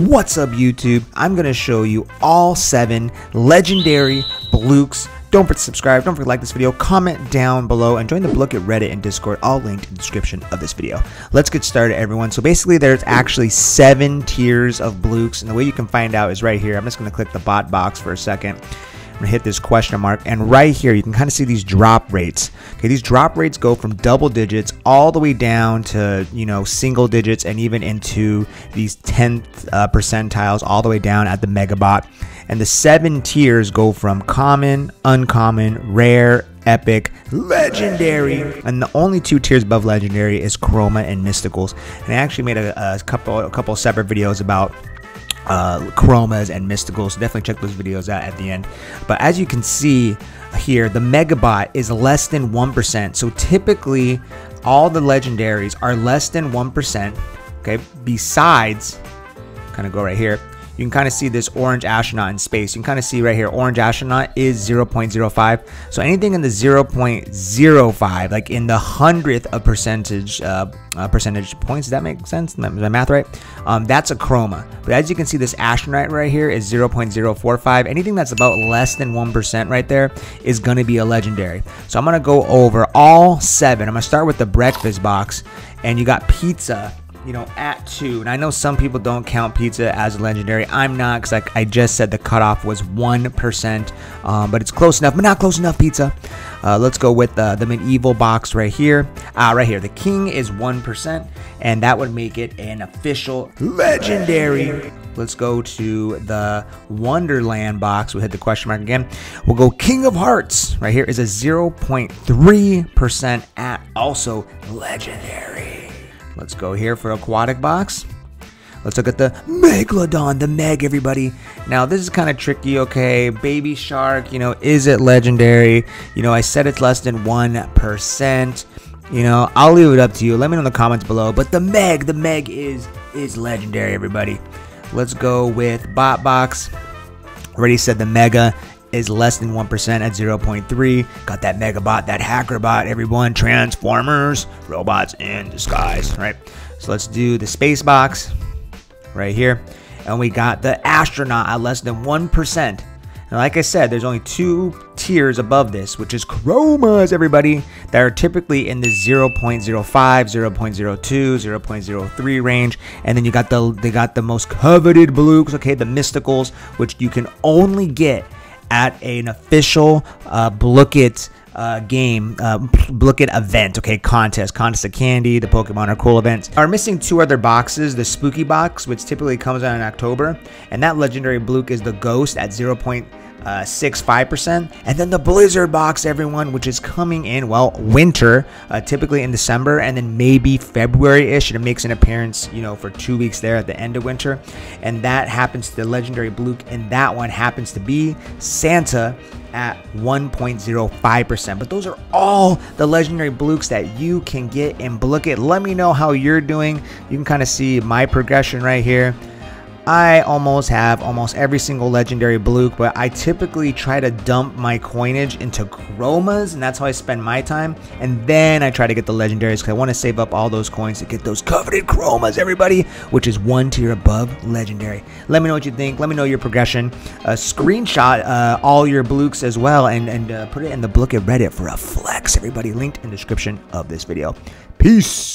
What's up YouTube? I'm to show you all 7 legendary Blooks. Don't forget to subscribe, don't forget to like this video, comment down below, and join the Blooket Reddit and Discord, all linked in the description of this video. Let's get started everyone. So basically there's actually 7 tiers of Blooks, and the way you can find out is right here. I'm just to click the bot box for a second gonna hit this question mark. And right here you can kind of see these drop rates. Okay these drop rates go from double digits all the way down to you know single digits and even into these 10th uh, percentiles all the way down at the megabot. And the seven tiers go from common uncommon rare epic, legendary, and the only two tiers above legendary is chroma and mysticals. And I actually made a, a couple a couple separate videos about uh, chromas and mysticals. So definitely check those videos out at the end. But as you can see here, the megabot is less than 1%. So typically, all the legendaries are less than 1%. Okay, besides, kind of go right here you can kind of see this orange astronaut in space. You can kind of see right here, orange astronaut is 0.05. So anything in the 0.05, like in the hundredth of percentage uh, uh, percentage points, does that make sense? Is my math right? Um, that's a chroma. But as you can see, this astronaut right here is 0.045. Anything that's about less than 1% right there is going to be a legendary. So I'm going to go over all seven. I'm going to start with the breakfast box. And you got pizza you know, at two. And I know some people don't count pizza as legendary. I'm not, because like I just said, the cutoff was 1%, um, but it's close enough, but not close enough pizza. Uh, let's go with uh, the medieval box right here. Uh, right here, the king is 1%, and that would make it an official legendary. Let's go to the Wonderland box. We'll hit the question mark again. We'll go King of Hearts. Right here is a 0.3% at also legendary. Let's go here for aquatic box. Let's look at the Megalodon, the Meg, everybody. Now, this is kind of tricky, okay? Baby Shark, you know, is it legendary? You know, I said it's less than 1%. You know, I'll leave it up to you. Let me know in the comments below. But the Meg, the Meg is is legendary, everybody. Let's go with Bot Box. Already said the Mega is less than 1% at 0.3. Got that Megabot, that hacker bot, everyone. Transformers, robots in disguise, right? So let's do the space box right here. And we got the astronaut at less than 1%. And like I said, there's only two tiers above this, which is chromas, everybody, that are typically in the 0.05, 0.02, 0.03 range. And then you got the they got the most coveted Blooks, okay, the mysticals, which you can only get at an official uh, uh, game, uh, event, okay, contest, contest of candy, the Pokemon are cool events. Are missing two other boxes, the Spooky box, which typically comes out in October, and that legendary Blook is the Ghost at 0 uh, 6.5%. And then the Blizzard box, everyone, which is coming in, well, winter, uh, typically in December, and then maybe February-ish. It makes an appearance, you know, for two weeks there at the end of winter. And that happens to the legendary Blook, and that one happens to be Santa at 1.05%. But those are all the legendary Blooks that you can get in Blooket. Let me know how you're doing. You can kind of see my progression right here. I almost have almost every single legendary Blook, but I typically try to dump my coinage into chromas, and that's how I spend my time. And then I try to get the legendaries because I want to save up all those coins to get those coveted chromas, everybody, which is one tier above legendary. Let me know what you think. Let me know your progression. Uh, screenshot uh, all your Blooks as well, and, and uh, put it in the Blooket Reddit for a flex, everybody. Linked in the description of this video. Peace.